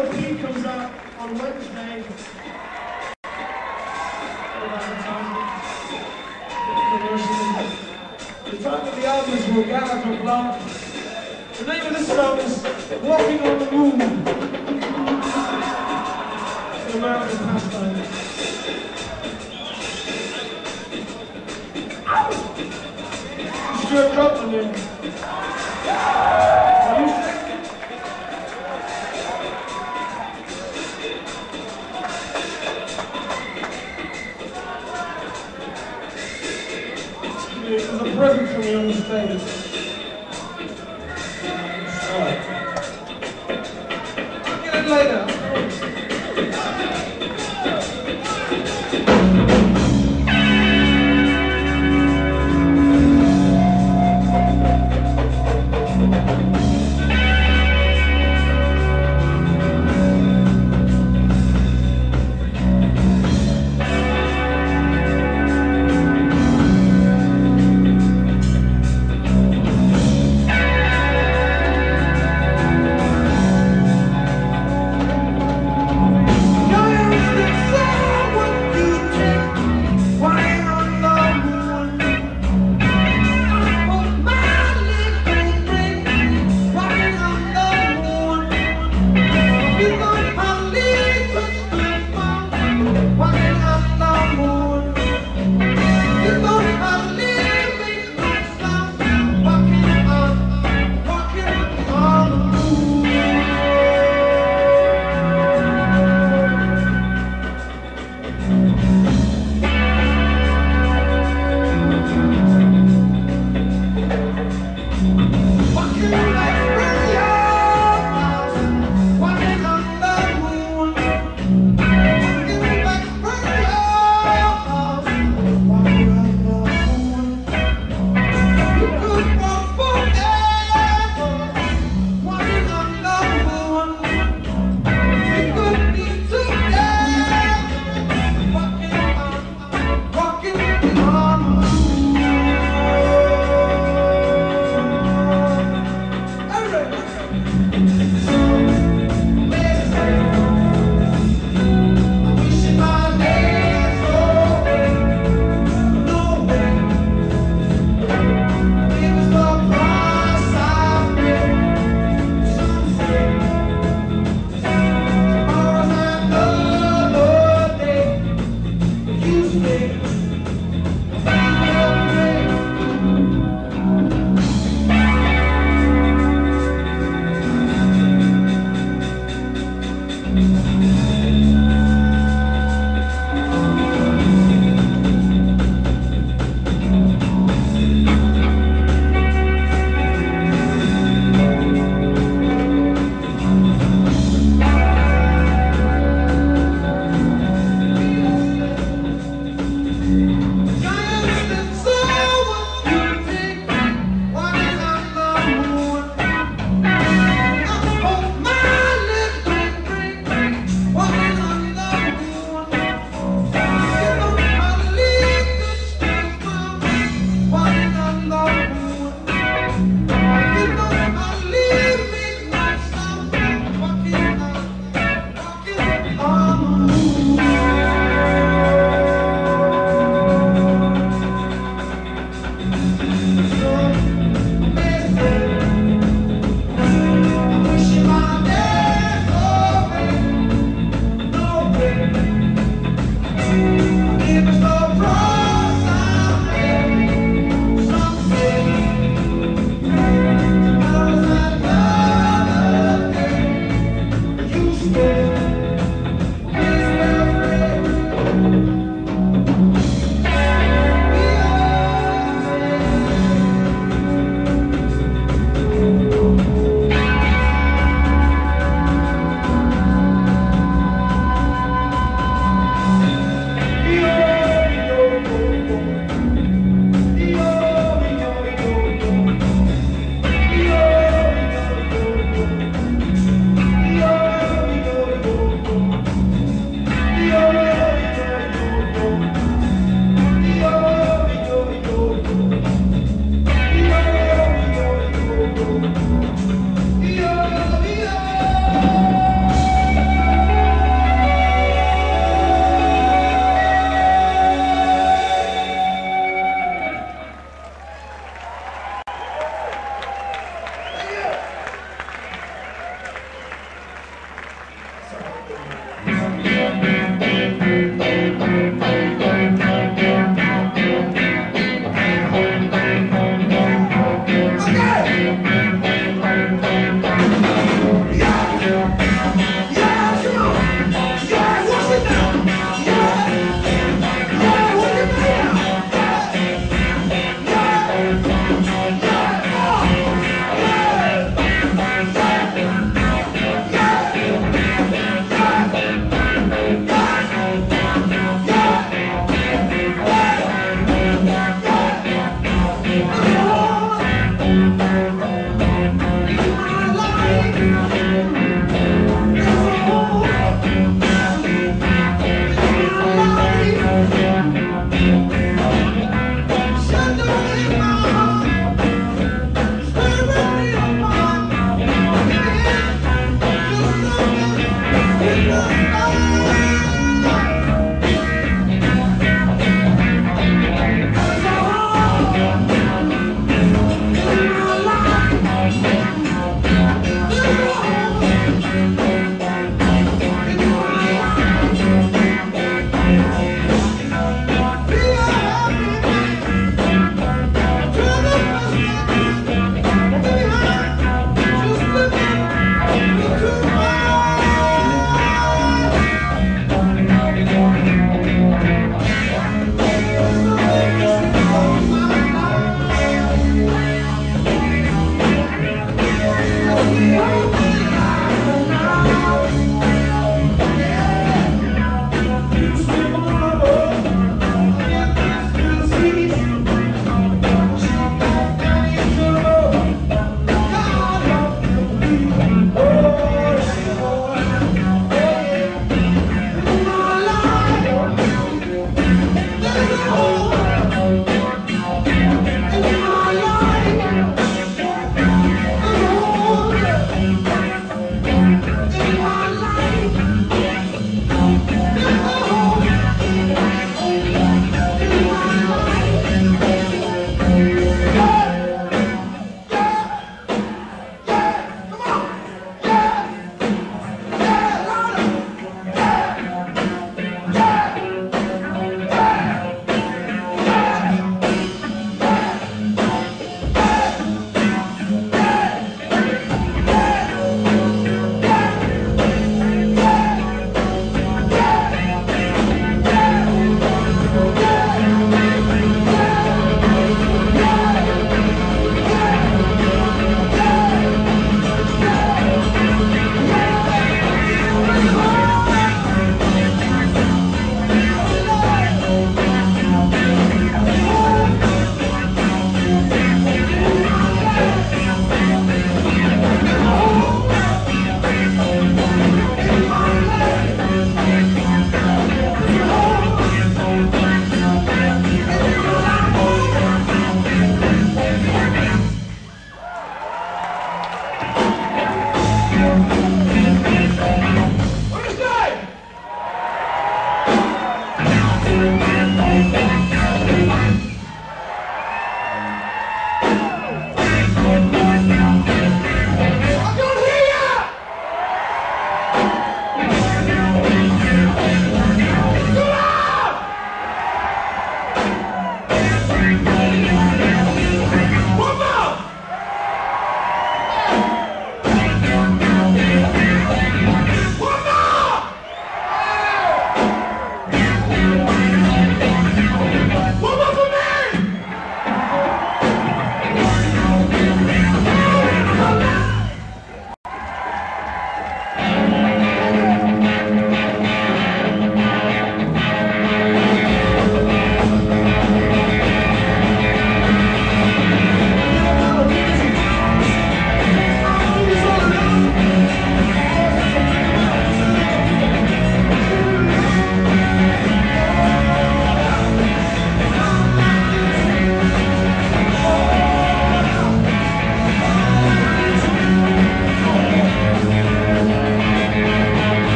LP comes out on Wednesday. The title of the album is Vulgar Blanc. The name of this song is Walking on the Moon. It's an American pastime. Stewart Copeland ставим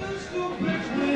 You Stupid.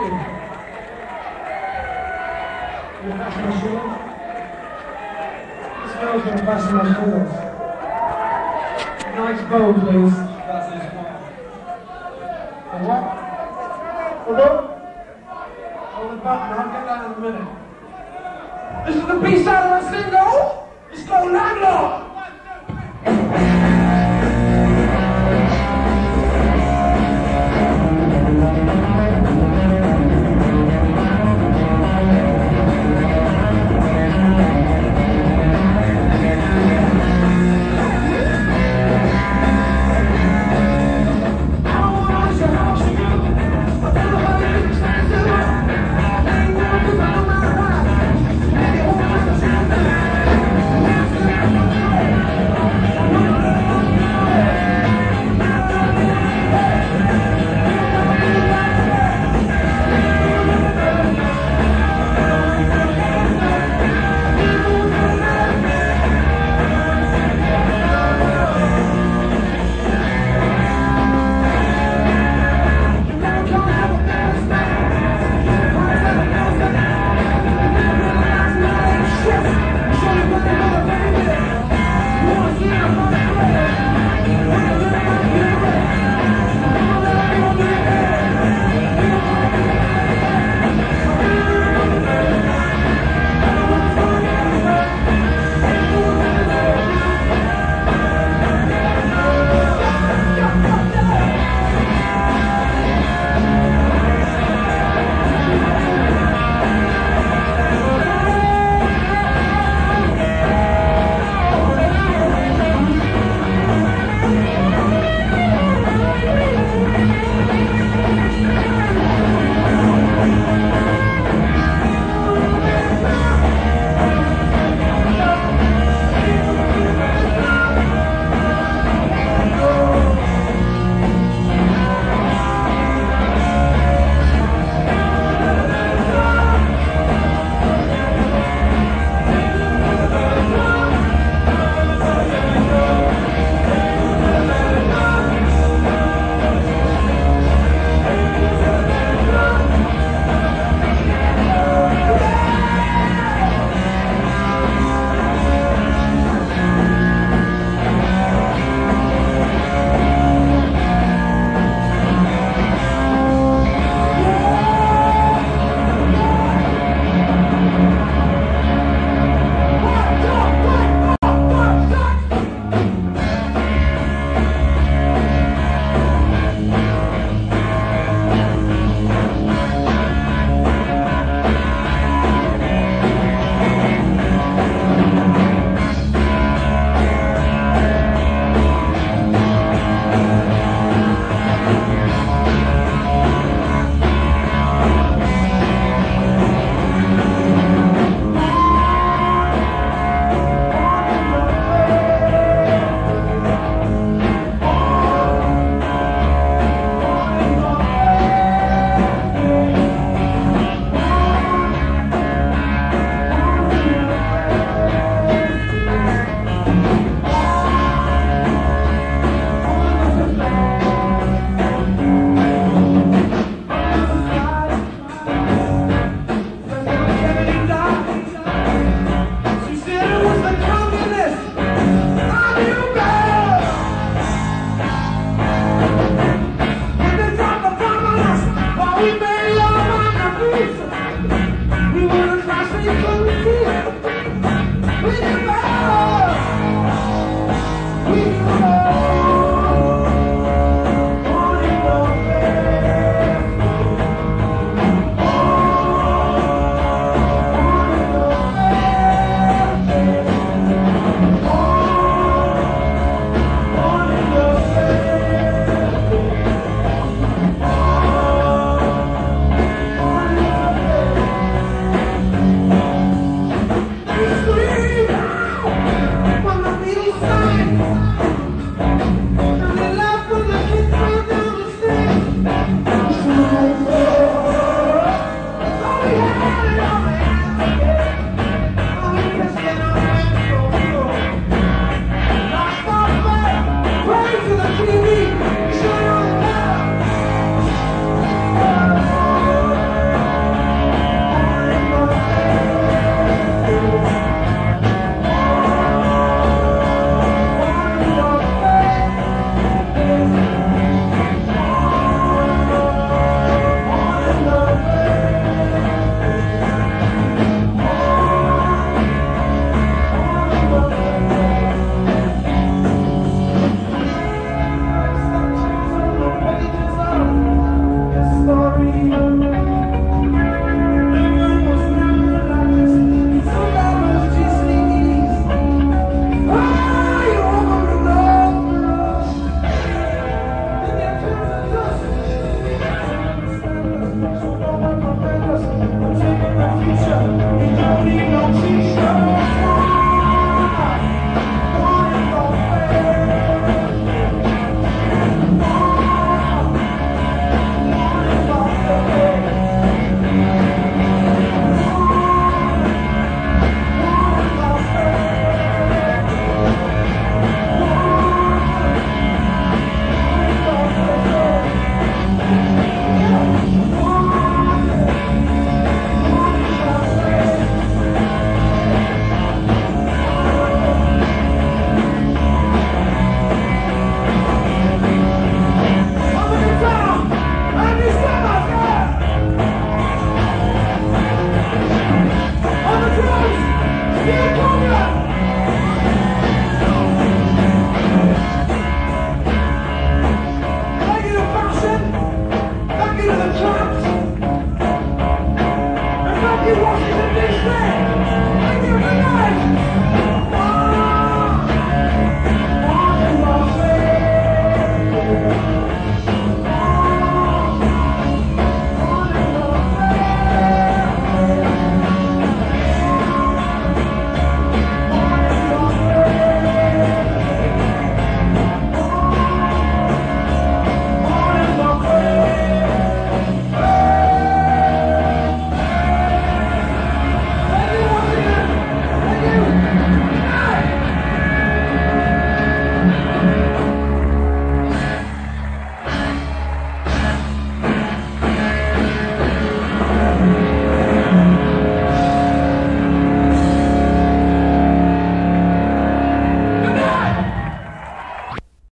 in machine. This girl's got a fashion machine. Nice bowl, please. That's his one. What? Hold on. Hold it back, man. Get that in a minute. This is the B-side of the single. It's called Landlord.